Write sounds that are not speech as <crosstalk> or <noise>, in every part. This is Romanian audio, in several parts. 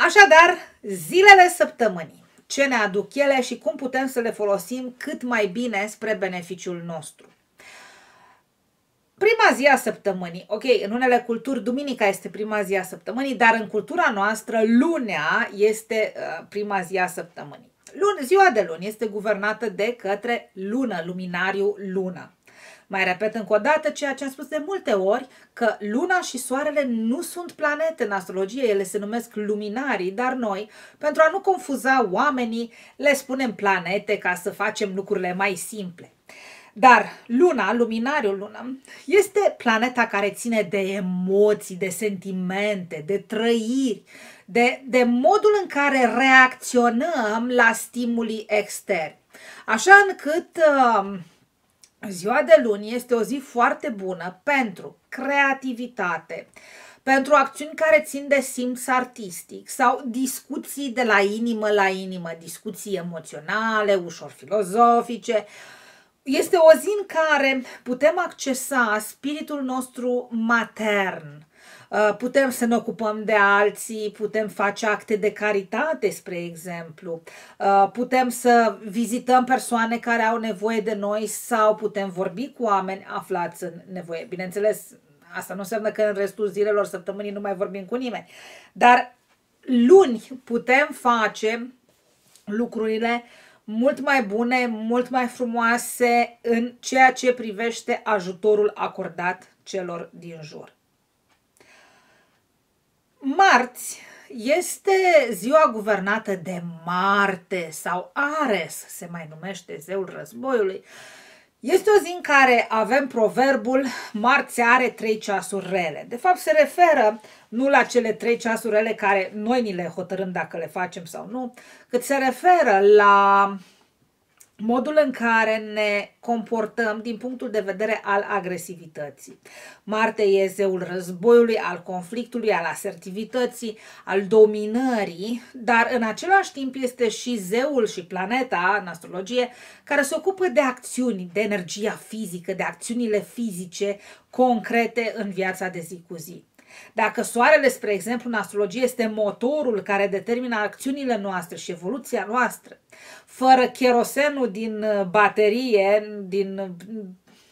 Așadar, zilele săptămânii, ce ne aduc ele și cum putem să le folosim cât mai bine spre beneficiul nostru. Prima zi a săptămânii, ok, în unele culturi duminica este prima zi a săptămânii, dar în cultura noastră lunea este uh, prima zi a săptămânii. Lun, ziua de luni este guvernată de către lună, luminariu lună. Mai repet încă o dată ceea ce am spus de multe ori, că luna și soarele nu sunt planete în astrologie, ele se numesc luminarii, dar noi, pentru a nu confuza oamenii, le spunem planete ca să facem lucrurile mai simple. Dar luna, luminariul lună, este planeta care ține de emoții, de sentimente, de trăiri, de, de modul în care reacționăm la stimuli externi. Așa încât uh, ziua de luni este o zi foarte bună pentru creativitate, pentru acțiuni care țin de simț artistic sau discuții de la inimă la inimă, discuții emoționale, ușor filozofice, este o zi în care putem accesa spiritul nostru matern, uh, putem să ne ocupăm de alții, putem face acte de caritate, spre exemplu, uh, putem să vizităm persoane care au nevoie de noi sau putem vorbi cu oameni aflați în nevoie. Bineînțeles, asta nu înseamnă că în restul zilelor, săptămânii nu mai vorbim cu nimeni, dar luni putem face lucrurile uh, mult mai bune, mult mai frumoase în ceea ce privește ajutorul acordat celor din jur. Marți este ziua guvernată de Marte sau Ares, se mai numește zeul războiului. Este o zi în care avem proverbul Marți are trei ceasuri rele. De fapt se referă nu la cele trei ceasuri rele care noi ni le hotărâm dacă le facem sau nu, cât se referă la modul în care ne comportăm din punctul de vedere al agresivității. Marte e zeul războiului, al conflictului, al asertivității, al dominării, dar în același timp este și zeul și planeta în astrologie care se ocupă de acțiuni, de energia fizică, de acțiunile fizice concrete în viața de zi cu zi. Dacă soarele, spre exemplu, în astrologie este motorul care determină acțiunile noastre și evoluția noastră, fără cherosenul din uh, baterie, din uh,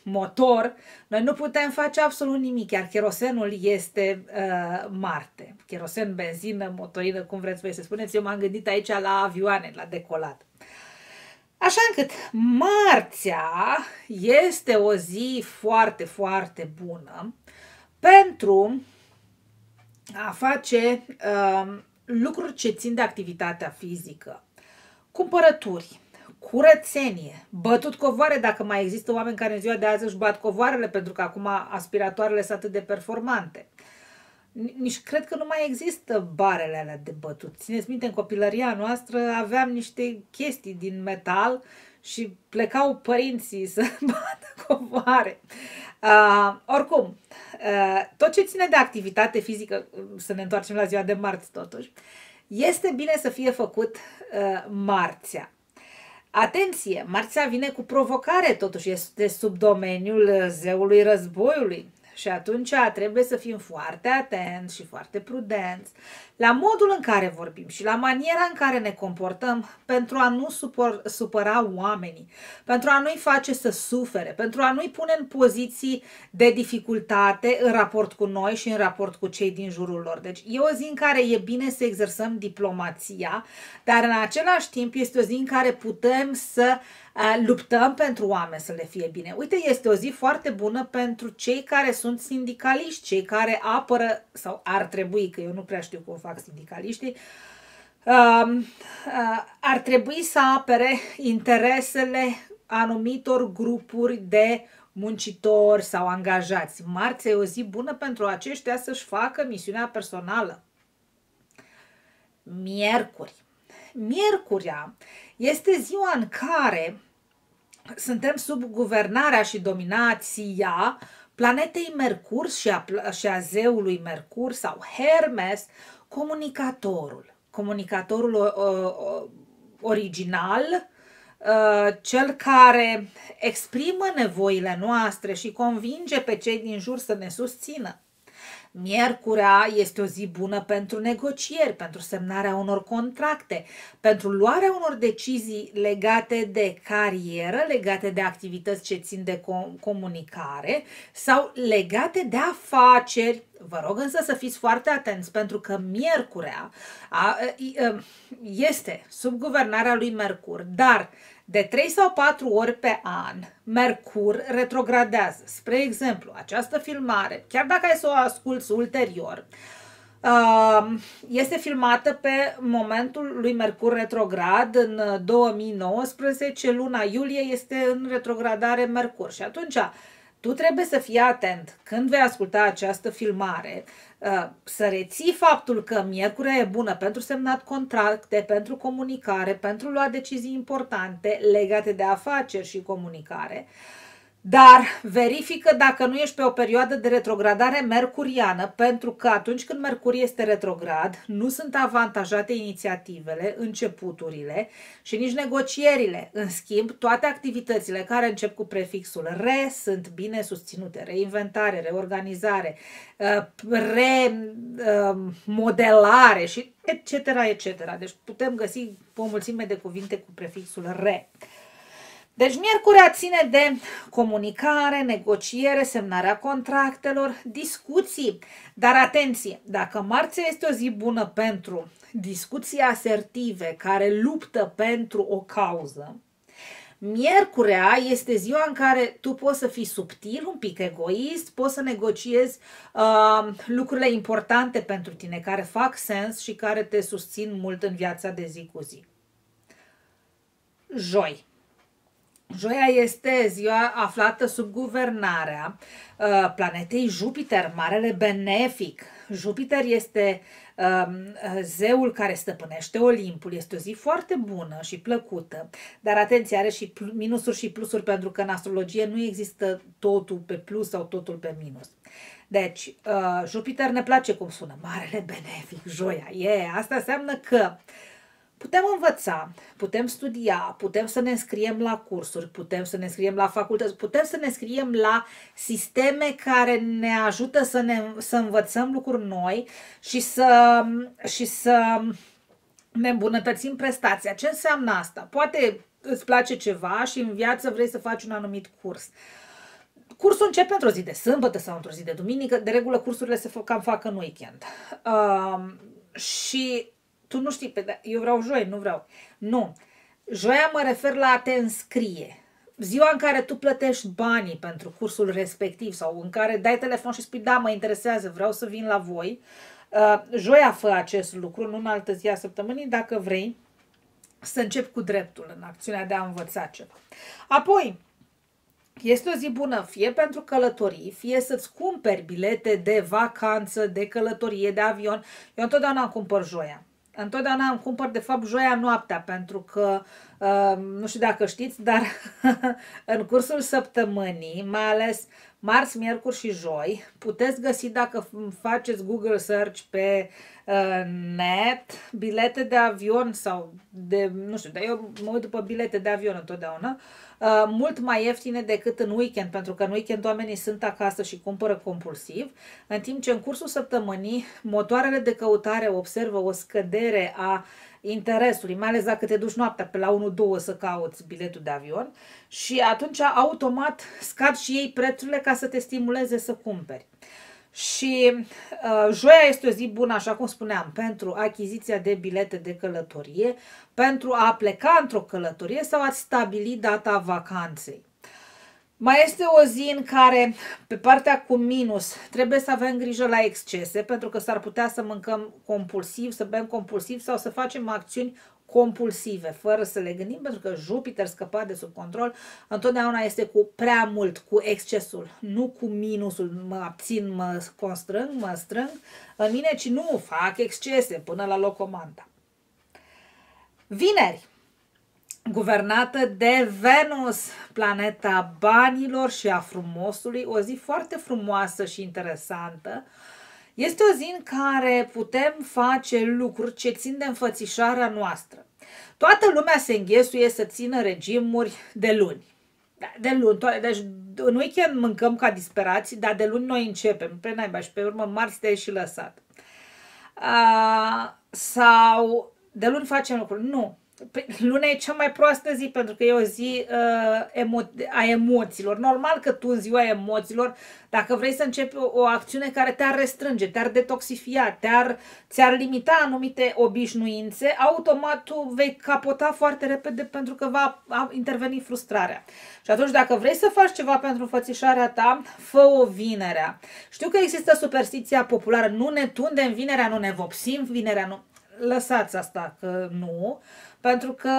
motor, noi nu putem face absolut nimic, iar cherosenul este uh, Marte. Cherosen, benzină, motorină, cum vreți voi să spuneți. Eu m-am gândit aici la avioane, la decolat. Așa încât marțea este o zi foarte, foarte bună pentru a face uh, lucruri ce țin de activitatea fizică, cumpărături, curățenie, bătut covoare dacă mai există oameni care în ziua de azi își bat covoarele pentru că acum aspiratoarele sunt atât de performante. Nici cred că nu mai există barele alea de bătut. Țineți minte, în copilăria noastră aveam niște chestii din metal și plecau părinții să <laughs> bată covoare. Uh, oricum, uh, tot ce ține de activitate fizică, să ne întoarcem la ziua de marți totuși, este bine să fie făcut uh, marțea. Atenție, marțea vine cu provocare, totuși este sub domeniul zeului războiului. Și atunci trebuie să fim foarte atenți și foarte prudenți la modul în care vorbim și la maniera în care ne comportăm pentru a nu supăr, supăra oamenii, pentru a nu-i face să sufere, pentru a nu-i pune în poziții de dificultate în raport cu noi și în raport cu cei din jurul lor. Deci e o zi în care e bine să exersăm diplomația, dar în același timp este o zi în care putem să luptăm pentru oameni să le fie bine. Uite, este o zi foarte bună pentru cei care sunt sindicaliști, cei care apără, sau ar trebui, că eu nu prea știu cum fac sindicaliștii, uh, uh, ar trebui să apere interesele anumitor grupuri de muncitori sau angajați. Marțea e o zi bună pentru aceștia să-și facă misiunea personală. Miercuri. Miercurea este ziua în care suntem sub guvernarea și dominația planetei Mercur și a, și a zeului Mercur sau Hermes, comunicatorul. Comunicatorul uh, original, uh, cel care exprimă nevoile noastre și convinge pe cei din jur să ne susțină. Miercurea este o zi bună pentru negocieri, pentru semnarea unor contracte, pentru luarea unor decizii legate de carieră, legate de activități ce țin de comunicare sau legate de afaceri. Vă rog însă să fiți foarte atenți pentru că Miercurea este sub guvernarea lui Mercur, dar de 3 sau 4 ori pe an, Mercur retrogradează. Spre exemplu, această filmare, chiar dacă ai să o asculți ulterior, uh, este filmată pe momentul lui Mercur retrograd în 2019, luna iulie este în retrogradare Mercur și atunci tu trebuie să fii atent când vei asculta această filmare, uh, să reții faptul că miercurea e bună pentru semnat contracte, pentru comunicare, pentru luat decizii importante legate de afaceri și comunicare, dar verifică dacă nu ești pe o perioadă de retrogradare mercuriană, pentru că atunci când Mercur este retrograd, nu sunt avantajate inițiativele, începuturile și nici negocierile. În schimb, toate activitățile care încep cu prefixul re sunt bine susținute. Reinventare, reorganizare, uh, remodelare uh, și etc. etc. Deci putem găsi o mulțime de cuvinte cu prefixul re. Deci miercurea ține de comunicare, negociere, semnarea contractelor, discuții. Dar atenție, dacă marțea este o zi bună pentru discuții asertive care luptă pentru o cauză, Miercurea este ziua în care tu poți să fii subtil, un pic egoist, poți să negociezi uh, lucrurile importante pentru tine, care fac sens și care te susțin mult în viața de zi cu zi. Joi. Joia este ziua aflată sub guvernarea uh, planetei Jupiter, marele benefic. Jupiter este uh, zeul care stăpânește Olimpul. Este o zi foarte bună și plăcută, dar atenție, are și minusuri și plusuri pentru că în astrologie nu există totul pe plus sau totul pe minus. Deci, uh, Jupiter ne place cum sună, marele benefic, joia. E, yeah, asta înseamnă că uh, Putem învăța, putem studia, putem să ne înscriem la cursuri, putem să ne înscriem la facultăți, putem să ne înscriem la sisteme care ne ajută să, ne, să învățăm lucruri noi și să, și să ne îmbunătățim prestația. Ce înseamnă asta? Poate îți place ceva și în viață vrei să faci un anumit curs. Cursul începe într-o zi de sâmbătă sau într-o zi de duminică. De regulă cursurile se cam fac în weekend. Uh, și tu nu știi, pe, eu vreau joi, nu vreau. Nu. Joia mă refer la a te înscrie. Ziua în care tu plătești banii pentru cursul respectiv sau în care dai telefon și spui, da, mă interesează, vreau să vin la voi, uh, joia fă acest lucru, nu în altă zi a săptămânii, dacă vrei să încep cu dreptul în acțiunea de a învăța ceva. Apoi, este o zi bună fie pentru călătorii, fie să-ți cumperi bilete de vacanță, de călătorie, de avion. Eu întotdeauna cumpăr joia întotdeauna îmi cumpăr de fapt joia noaptea pentru că uh, nu știu dacă știți, dar <laughs> în cursul săptămânii, mai ales marți, miercuri și joi, puteți găsi dacă faceți Google search pe uh, net bilete de avion sau de, nu știu, dar eu mă uit după bilete de avion întotdeauna, uh, mult mai ieftine decât în weekend, pentru că în weekend oamenii sunt acasă și cumpără compulsiv, în timp ce în cursul săptămânii motoarele de căutare observă o scădere a interesului, mai ales dacă te duci noaptea pe la 1-2 să cauți biletul de avion și atunci automat scad și ei prețurile ca să te stimuleze să cumperi. Și uh, joia este o zi bună, așa cum spuneam, pentru achiziția de bilete de călătorie, pentru a pleca într-o călătorie sau a stabili data vacanței. Mai este o zi în care, pe partea cu minus, trebuie să avem grijă la excese, pentru că s-ar putea să mâncăm compulsiv, să bem compulsiv sau să facem acțiuni compulsive, fără să le gândim, pentru că Jupiter scăpat de sub control întotdeauna este cu prea mult, cu excesul, nu cu minusul, mă abțin, mă constrâng, mă strâng în mine, ci nu fac excese până la locomanda. Vineri, guvernată de Venus, planeta banilor și a frumosului, o zi foarte frumoasă și interesantă. Este o zi în care putem face lucruri ce țin de înfățișarea noastră. Toată lumea se înghesuie să țină regimuri de luni. Da, de luni, toate, deci în weekend mâncăm ca disperați, dar de luni noi începem, pe naiba și pe urmă marți te și lăsat. Uh, sau de luni facem lucruri. Nu. Păi, luna e cea mai proastă zi pentru că e o zi uh, emo- a emoțiilor. Normal că tu în ziua emoțiilor, dacă vrei să începi o, o acțiune care te-ar restrânge, te-ar detoxifia, te-ar, ți-ar limita anumite obișnuințe, automat tu vei capota foarte repede pentru că va interveni frustrarea. Și atunci dacă vrei să faci ceva pentru înfățișarea ta, fă o vinerea. Știu că există superstiția populară, nu ne tundem vinerea, nu ne vopsim vinerea, nu lăsați asta că nu, pentru că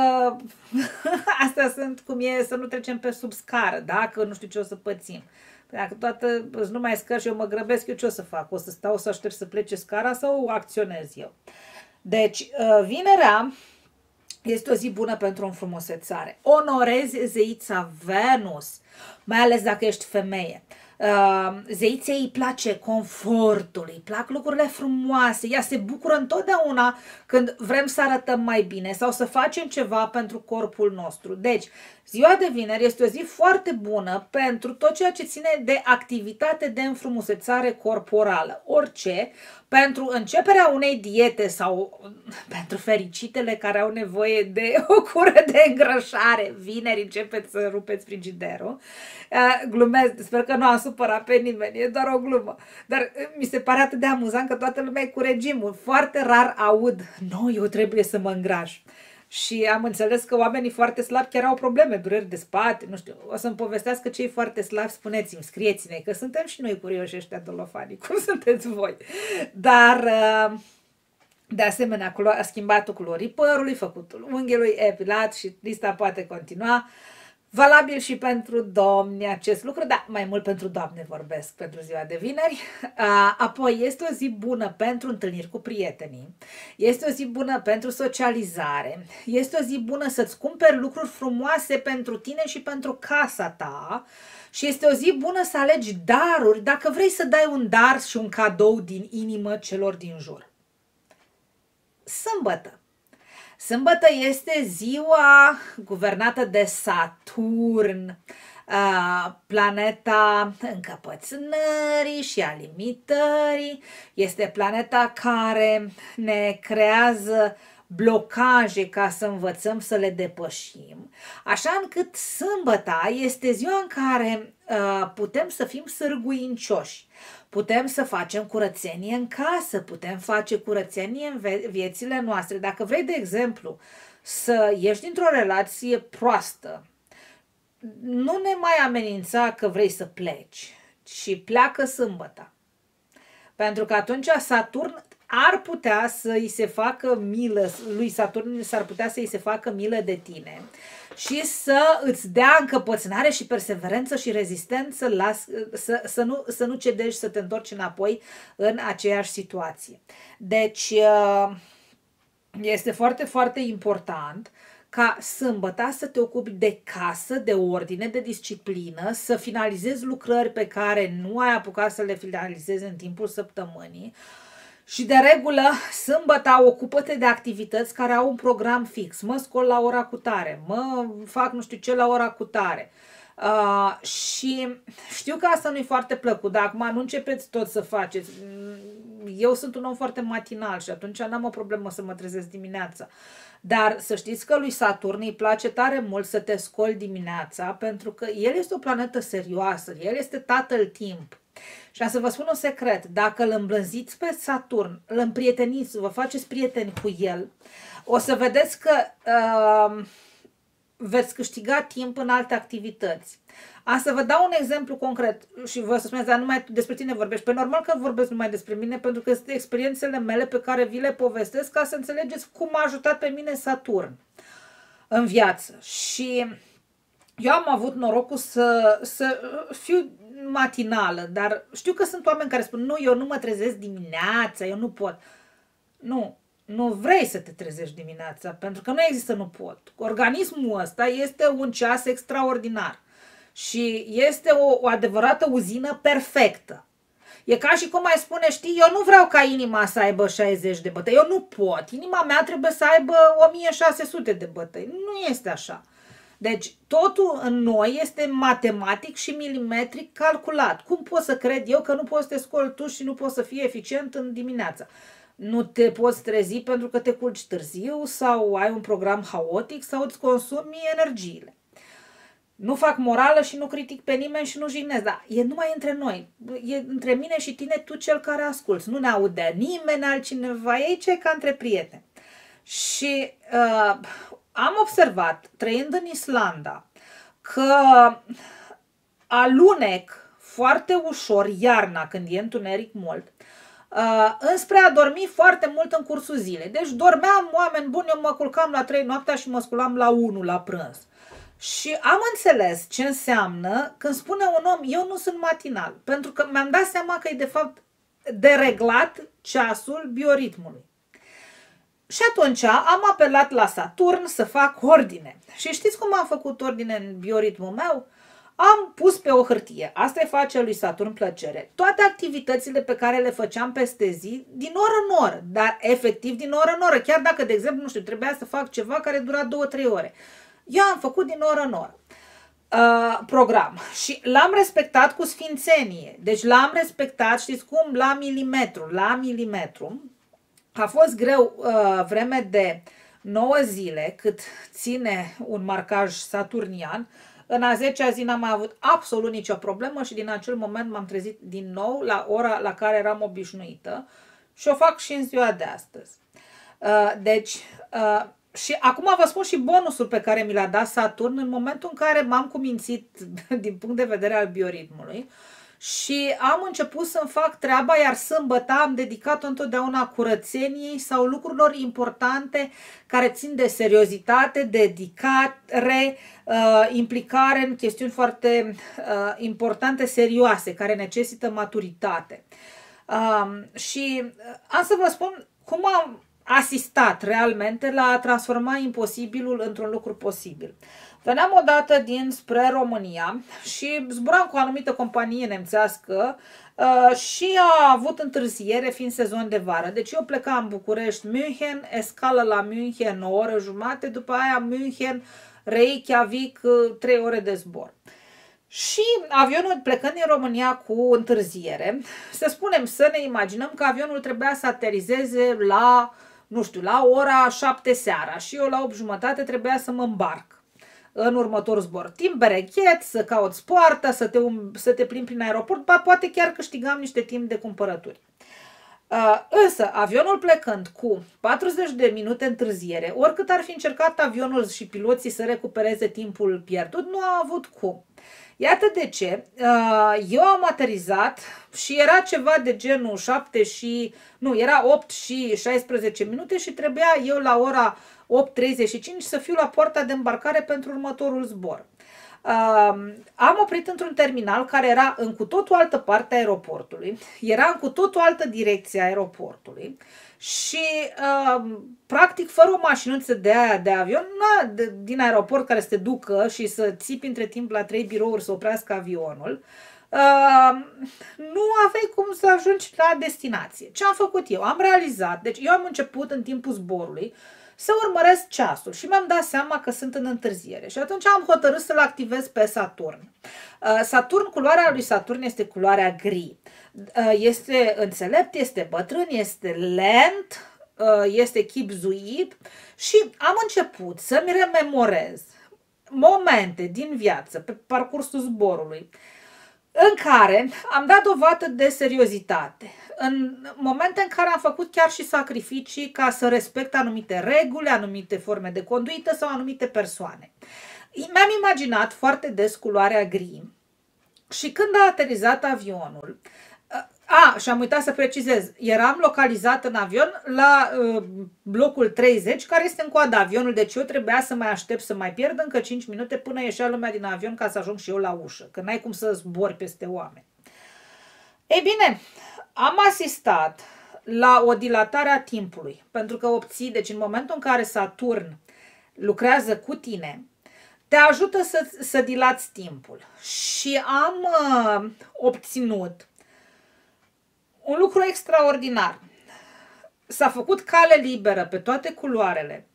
<laughs> astea sunt cum e să nu trecem pe sub scară, dacă nu știu ce o să pățim. Păi dacă toată nu mai scăr și eu mă grăbesc, eu ce o să fac? O să stau să aștept să plece scara sau acționez eu? Deci, uh, vinerea este o zi bună pentru o înfrumusețare. Onorezi zeița Venus, mai ales dacă ești femeie. Uh, zeiței îi place confortul, îi plac lucrurile frumoase, ea se bucură întotdeauna când vrem să arătăm mai bine sau să facem ceva pentru corpul nostru. Deci, ziua de vineri este o zi foarte bună pentru tot ceea ce ține de activitate de înfrumusețare corporală. Orice, pentru începerea unei diete sau <laughs> pentru fericitele care au nevoie de <laughs> o cură de îngrășare, vineri începeți să rupeți frigiderul. Uh, glumesc, sper că nu am supărat pe nimeni, e doar o glumă. Dar uh, mi se pare atât de amuzant că toată lumea e cu regimul. Foarte rar aud, nu, eu trebuie să mă îngraș. Și am înțeles că oamenii foarte slabi chiar au probleme, dureri de spate, nu știu, o să-mi povestească cei foarte slabi, spuneți-mi, scrieți-ne, că suntem și noi curioși ăștia dolofani, <laughs> cum sunteți voi. Dar, uh, de asemenea, schimbatul culorii părului, făcutul unghiului, epilat și lista poate continua. Valabil și pentru domni acest lucru, dar mai mult pentru doamne vorbesc pentru ziua de vineri. <laughs> Apoi este o zi bună pentru întâlniri cu prietenii, este o zi bună pentru socializare, este o zi bună să-ți cumperi lucruri frumoase pentru tine și pentru casa ta și este o zi bună să alegi daruri dacă vrei să dai un dar și un cadou din inimă celor din jur. Sâmbătă Sâmbătă este ziua guvernată de Saturn, planeta încăpățânării și a limitării. Este planeta care ne creează blocaje ca să învățăm să le depășim, așa încât sâmbăta este ziua în care uh, putem să fim sârguincioși, putem să facem curățenie în casă, putem face curățenie în viețile noastre. Dacă vrei, de exemplu, să ieși dintr-o relație proastă, nu ne mai amenința că vrei să pleci, ci pleacă sâmbăta. Pentru că atunci Saturn ar putea să îi se facă milă, lui Saturn s-ar putea să îi se facă milă de tine și să îți dea încăpățânare și perseverență și rezistență la, să, să, nu, să nu cedești, să te întorci înapoi în aceeași situație. Deci uh, este foarte, foarte important ca sâmbăta să te ocupi de casă, de ordine, de disciplină, să finalizezi lucrări pe care nu ai apucat să le finalizezi în timpul săptămânii, și de regulă, sâmbătă ocupă-te de activități care au un program fix. Mă scol la ora cu tare, mă fac nu știu ce la ora cu tare. Uh, și știu că asta nu-i foarte plăcut, dar acum nu începeți tot să faceți. Eu sunt un om foarte matinal și atunci n-am o problemă să mă trezesc dimineața. Dar să știți că lui Saturn îi place tare mult să te scoli dimineața pentru că el este o planetă serioasă, el este tatăl timp. Și am să vă spun un secret, dacă îl îmblânziți pe Saturn, îl împrieteniți, vă faceți prieteni cu el, o să vedeți că uh, veți câștiga timp în alte activități. Am să vă dau un exemplu concret și vă să spuneți, dar numai despre tine vorbești. Pe normal că vorbesc numai despre mine, pentru că sunt experiențele mele pe care vi le povestesc ca să înțelegeți cum m-a ajutat pe mine Saturn în viață. Și eu am avut norocul să, să fiu matinală, dar știu că sunt oameni care spun, nu, eu nu mă trezesc dimineața, eu nu pot. Nu, nu vrei să te trezești dimineața, pentru că nu există nu pot. Organismul ăsta este un ceas extraordinar și este o, o adevărată uzină perfectă. E ca și cum mai spune, știi, eu nu vreau ca inima să aibă 60 de bătăi, eu nu pot. Inima mea trebuie să aibă 1600 de bătăi. Nu este așa. Deci totul în noi este matematic și milimetric calculat. Cum pot să cred eu că nu poți să te scoli tu și nu poți să fii eficient în dimineața? Nu te poți trezi pentru că te culci târziu sau ai un program haotic sau îți consumi energiile. Nu fac morală și nu critic pe nimeni și nu jignesc, dar e numai între noi. E între mine și tine, tu cel care asculți. Nu ne aude nimeni altcineva, e ce ca între prieteni. Și uh, am observat, trăind în Islanda, că alunec foarte ușor iarna, când e întuneric mult, uh, înspre a dormi foarte mult în cursul zilei. Deci dormeam, oameni buni, eu mă culcam la 3 noaptea și mă sculam la 1 la prânz. Și am înțeles ce înseamnă când spune un om, eu nu sunt matinal, pentru că mi-am dat seama că e de fapt dereglat ceasul bioritmului. Și atunci am apelat la Saturn să fac ordine. Și știți cum am făcut ordine în bioritmul meu? Am pus pe o hârtie, asta îi face lui Saturn plăcere, toate activitățile pe care le făceam peste zi, din oră în oră, dar efectiv din oră în oră, chiar dacă, de exemplu, nu știu, trebuia să fac ceva care dura 2-3 ore. Eu am făcut din oră în oră uh, program și l-am respectat cu sfințenie. Deci l-am respectat, știți cum, la milimetru, la milimetru. A fost greu uh, vreme de 9 zile cât ține un marcaj saturnian. În a 10-a zi n-am mai avut absolut nicio problemă și din acel moment m-am trezit din nou la ora la care eram obișnuită și o fac și în ziua de astăzi. Uh, deci, uh, și acum vă spun și bonusul pe care mi l-a dat Saturn în momentul în care m-am cumințit <laughs> din punct de vedere al bioritmului și am început să-mi fac treaba, iar sâmbătă am dedicat-o întotdeauna curățeniei sau lucrurilor importante care țin de seriozitate, dedicare, uh, implicare în chestiuni foarte uh, importante, serioase, care necesită maturitate. Uh, și uh, am să vă spun cum am asistat realmente la a transforma imposibilul într-un lucru posibil. Veneam odată din spre România și zburam cu o anumită companie nemțească uh, și a avut întârziere fiind sezon de vară. Deci eu plecam în București, München, escală la München o oră jumate, după aia München, Reykjavik, uh, trei ore de zbor. Și avionul plecând din România cu întârziere, să spunem, să ne imaginăm că avionul trebuia să aterizeze la uh, nu știu, la ora 7 seara și eu la 8 jumătate trebuia să mă îmbarc în următorul zbor. Timp berechet, să cauți poarta, să te, um, să te plimbi prin aeroport, ba, poate chiar câștigam niște timp de cumpărături. Uh, însă, avionul plecând cu 40 de minute întârziere, oricât ar fi încercat avionul și piloții să recupereze timpul pierdut, nu a avut cum. Iată de ce uh, eu am aterizat și era ceva de genul 7 și, nu, era 8 și 16 minute și trebuia eu la ora 8.35 să fiu la poarta de îmbarcare pentru următorul zbor. Uh, am oprit într-un terminal care era în cu totul altă parte a aeroportului, era în cu totul altă direcție a aeroportului și uh, practic fără o mașinuță de aia de avion, na, de, din aeroport care să te ducă și să țipi între timp la trei birouri să oprească avionul, uh, nu aveai cum să ajungi la destinație. Ce am făcut eu? Am realizat, deci eu am început în timpul zborului să urmăresc ceasul și mi-am dat seama că sunt în întârziere și atunci am hotărât să-l activez pe Saturn. Uh, Saturn, culoarea lui Saturn este culoarea gri. Uh, este înțelept, este bătrân, este lent, uh, este chipzuit și am început să-mi rememorez momente din viață pe parcursul zborului în care am dat dovadă de seriozitate, în momente în care am făcut chiar și sacrificii ca să respect anumite reguli, anumite forme de conduită sau anumite persoane. Mi-am imaginat foarte des culoarea gri și când a aterizat avionul, a, și am uitat să precizez, eram localizat în avion la uh, blocul 30, care este în coada avionului, deci eu trebuia să mai aștept să mai pierd încă 5 minute până ieșea lumea din avion ca să ajung și eu la ușă, că n-ai cum să zbori peste oameni. Ei bine, am asistat la o dilatare a timpului, pentru că obții, deci în momentul în care Saturn lucrează cu tine, te ajută să, să dilați timpul. Și am uh, obținut un lucru extraordinar. S-a făcut cale liberă pe toate culoarele.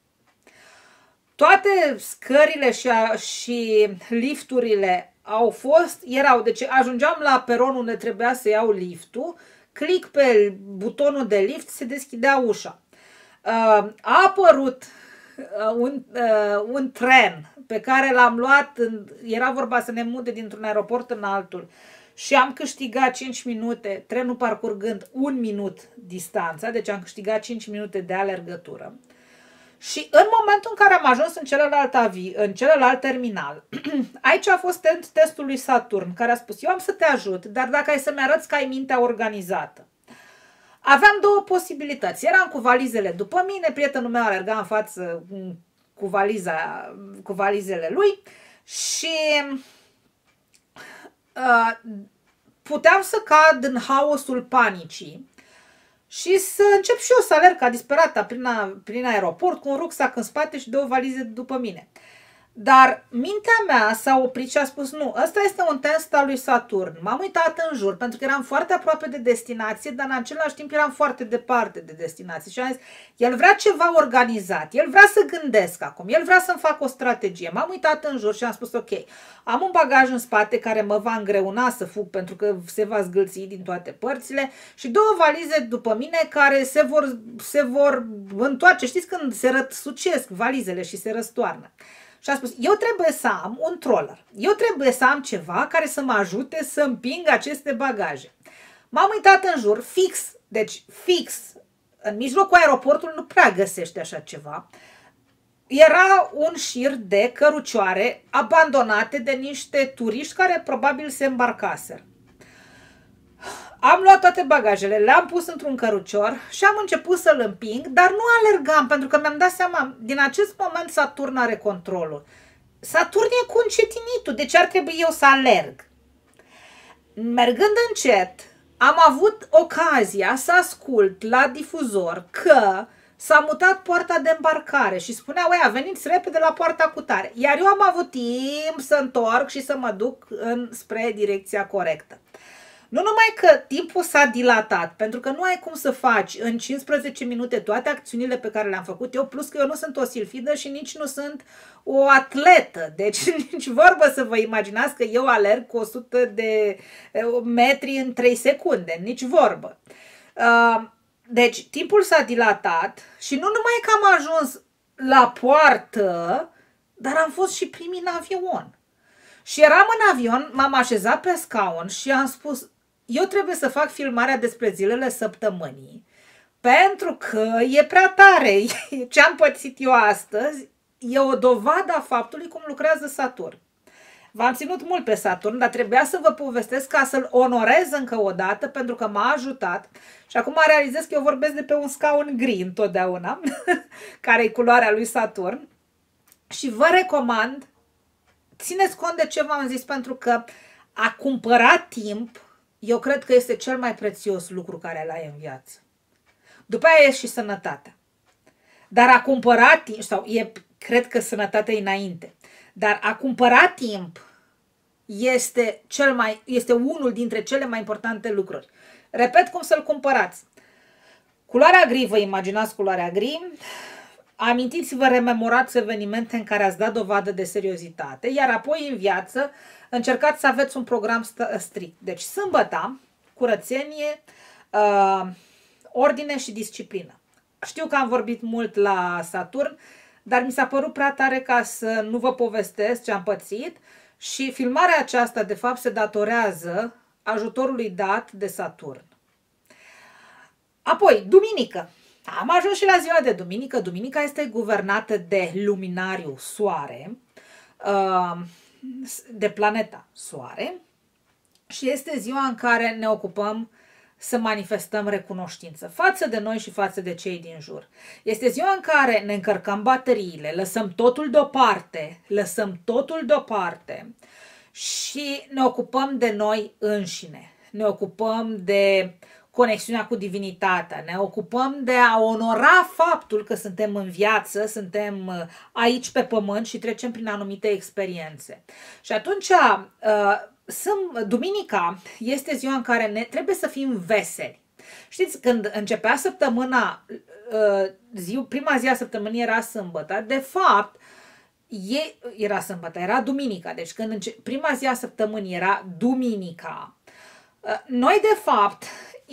toate scările și, a, și lifturile au fost, erau, deci ajungeam la peron unde trebuia să iau liftul, click pe butonul de lift, se deschidea ușa. Uh, a apărut uh, un, uh, un tren pe care l-am luat, în, era vorba să ne mute dintr-un aeroport în altul și am câștigat 5 minute, trenul parcurgând un minut distanța, deci am câștigat 5 minute de alergătură. Și în momentul în care am ajuns în celălalt, avi, în celălalt terminal, <clears throat> aici a fost testul lui Saturn, care a spus, eu am să te ajut, dar dacă ai să-mi arăți că ai mintea organizată. Aveam două posibilități. Eram cu valizele după mine, prietenul meu alerga în față cu, valiza, cu valizele lui și uh, puteam să cad în haosul panicii și să încep și eu să alerg ca disperată prin, a, prin aeroport cu un rucsac în spate și două valize după mine. Dar mintea mea s-a oprit și a spus nu, ăsta este un test al lui Saturn. M-am uitat în jur pentru că eram foarte aproape de destinație, dar în același timp eram foarte departe de destinație. Și am zis, el vrea ceva organizat, el vrea să gândesc acum, el vrea să-mi fac o strategie. M-am uitat în jur și am spus ok, am un bagaj în spate care mă va îngreuna să fug pentru că se va zgâlți din toate părțile și două valize după mine care se vor, se vor întoarce. Știți când se răsucesc valizele și se răstoarnă. Și a spus, eu trebuie să am un troller. Eu trebuie să am ceva care să mă ajute să împing aceste bagaje. M-am uitat în jur, fix, deci fix, în mijlocul aeroportului nu prea găsește așa ceva. Era un șir de cărucioare abandonate de niște turiști care probabil se îmbarcaseră. Am luat toate bagajele, le-am pus într-un cărucior și am început să-l împing, dar nu alergam, pentru că mi-am dat seama, din acest moment Saturn are controlul. Saturn e cu încetinitul, deci ar trebui eu să alerg. Mergând încet, am avut ocazia să ascult la difuzor că s-a mutat poarta de îmbarcare și spunea, ea, veniți repede la poarta cu tare. Iar eu am avut timp să întorc și să mă duc în, spre direcția corectă. Nu numai că timpul s-a dilatat, pentru că nu ai cum să faci în 15 minute toate acțiunile pe care le-am făcut eu, plus că eu nu sunt o silfidă și nici nu sunt o atletă. Deci <laughs> nici vorbă să vă imaginați că eu alerg cu 100 de eh, metri în 3 secunde, nici vorbă. Uh, deci timpul s-a dilatat și nu numai că am ajuns la poartă, dar am fost și primii în avion. Și eram în avion, m-am așezat pe scaun și am spus, eu trebuie să fac filmarea despre zilele săptămânii, pentru că e prea tare. <laughs> Ce am pățit eu astăzi e o dovadă a faptului cum lucrează Saturn. V-am ținut mult pe Saturn, dar trebuia să vă povestesc ca să-l onorez încă o dată pentru că m-a ajutat și acum realizez că eu vorbesc de pe un scaun gri întotdeauna, <laughs> care e culoarea lui Saturn și vă recomand, țineți cont de ce v-am zis pentru că a cumpăra timp eu cred că este cel mai prețios lucru care îl ai în viață. După aia e și sănătatea. Dar a cumpăra timp, sau e, cred că sănătatea e înainte, dar a cumpăra timp este, cel mai, este unul dintre cele mai importante lucruri. Repet cum să-l cumpărați. Culoarea gri, vă imaginați culoarea gri, amintiți-vă, rememorați evenimente în care ați dat dovadă de seriozitate, iar apoi în viață încercați să aveți un program strict. Deci sâmbăta, curățenie, uh, ordine și disciplină. Știu că am vorbit mult la Saturn, dar mi s-a părut prea tare ca să nu vă povestesc ce am pățit și filmarea aceasta de fapt se datorează ajutorului dat de Saturn. Apoi, duminică. Am ajuns și la ziua de duminică. Duminica este guvernată de luminariu soare. Uh, de planeta Soare și este ziua în care ne ocupăm să manifestăm recunoștință față de noi și față de cei din jur. Este ziua în care ne încărcăm bateriile, lăsăm totul deoparte, lăsăm totul deoparte și ne ocupăm de noi înșine. Ne ocupăm de conexiunea cu divinitatea, ne ocupăm de a onora faptul că suntem în viață, suntem uh, aici pe pământ și trecem prin anumite experiențe. Și atunci, uh, duminica este ziua în care ne trebuie să fim veseli. Știți, când începea săptămâna, uh, zi, prima zi a săptămânii era sâmbătă, de fapt, e, era sâmbătă, era duminica, deci când înce- prima zi a săptămânii era duminica, uh, noi de fapt,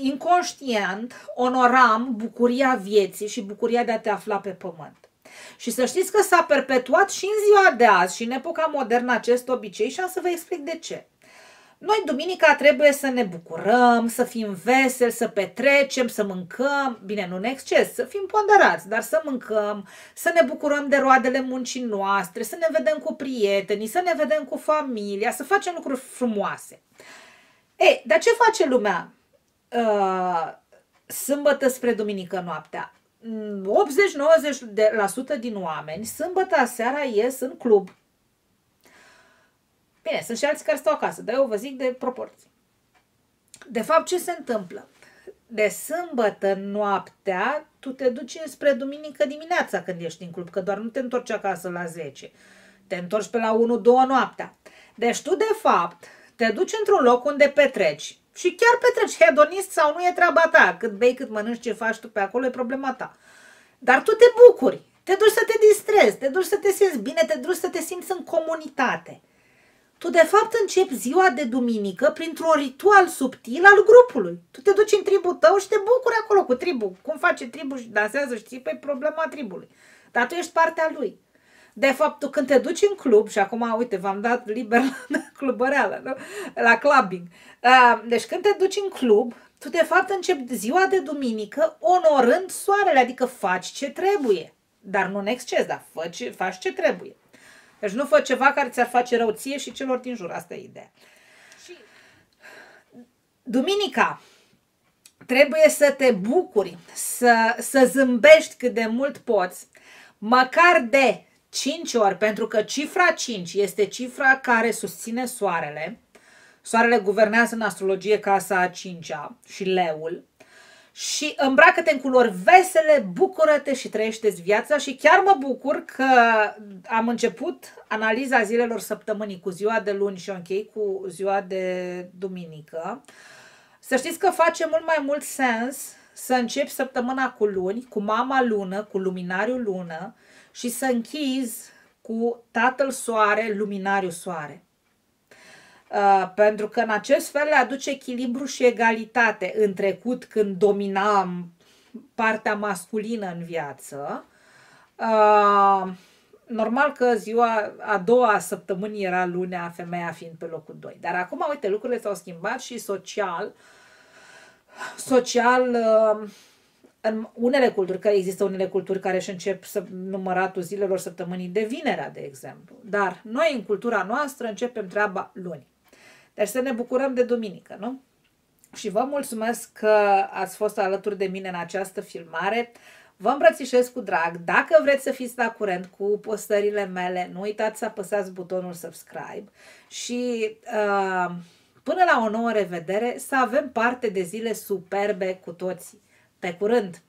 inconștient, onoram bucuria vieții și bucuria de a te afla pe pământ. Și să știți că s-a perpetuat și în ziua de azi și în epoca modernă acest obicei și am să vă explic de ce. Noi, duminica, trebuie să ne bucurăm, să fim veseli, să petrecem, să mâncăm, bine, nu în exces, să fim ponderați, dar să mâncăm, să ne bucurăm de roadele muncii noastre, să ne vedem cu prietenii, să ne vedem cu familia, să facem lucruri frumoase. Ei, dar ce face lumea uh, sâmbătă spre duminică noaptea? 80-90% din oameni sâmbătă seara ies în club, Bine, sunt și alții care stau acasă, dar eu vă zic de proporții. De fapt, ce se întâmplă? De sâmbătă noaptea, tu te duci spre duminică dimineața când ești în club, că doar nu te întorci acasă la 10. Te întorci pe la 1-2 noaptea. Deci tu, de fapt, te duci într-un loc unde petreci. Și chiar petreci hedonist sau nu e treaba ta. Cât bei, cât mănânci, ce faci tu pe acolo, e problema ta. Dar tu te bucuri. Te duci să te distrezi, te duci să te simți bine, te duci să te simți în comunitate tu de fapt începi ziua de duminică printr-un ritual subtil al grupului. Tu te duci în tribul tău și te bucuri acolo cu tribul. Cum face tribul și dansează și ții pe problema tribului. Dar tu ești partea lui. De fapt, tu când te duci în club, și acum, uite, v-am dat liber la <laughs> clubăreală, nu? la clubbing. Deci când te duci în club, tu de fapt începi ziua de duminică onorând soarele, adică faci ce trebuie. Dar nu în exces, dar faci, faci ce trebuie. Deci nu fă ceva care ți-ar face rău ție și celor din jur. Asta e ideea. Și duminica trebuie să te bucuri, să, să zâmbești cât de mult poți, măcar de 5 ori, pentru că cifra 5 este cifra care susține soarele. Soarele guvernează în astrologie casa a 5-a și leul și îmbracă-te în culori vesele, bucură-te și trăiește viața și chiar mă bucur că am început analiza zilelor săptămânii cu ziua de luni și o închei cu ziua de duminică. Să știți că face mult mai mult sens să începi săptămâna cu luni, cu mama lună, cu luminariul lună și să închizi cu tatăl soare, luminariul soare. Uh, pentru că în acest fel le aduce echilibru și egalitate în trecut când dominam partea masculină în viață. Uh, normal că ziua a doua săptămâni era lunea, femeia fiind pe locul 2. Dar acum, uite, lucrurile s-au schimbat și social, social uh, în unele culturi, că există unele culturi care își încep să număratul zilelor săptămânii de vinerea, de exemplu. Dar noi, în cultura noastră, începem treaba luni. Deci să ne bucurăm de duminică, nu? Și vă mulțumesc că ați fost alături de mine în această filmare. Vă îmbrățișez cu drag. Dacă vreți să fiți la curent cu postările mele, nu uitați să apăsați butonul subscribe și uh, până la o nouă revedere să avem parte de zile superbe cu toții. Pe curând!